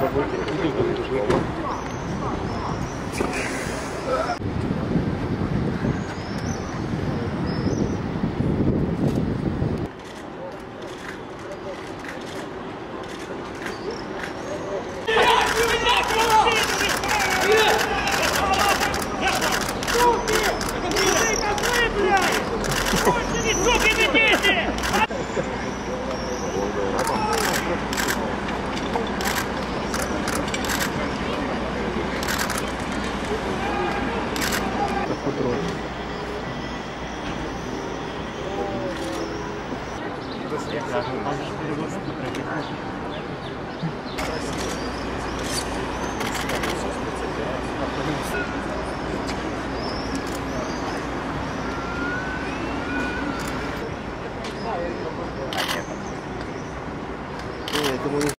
работе. Я думаю,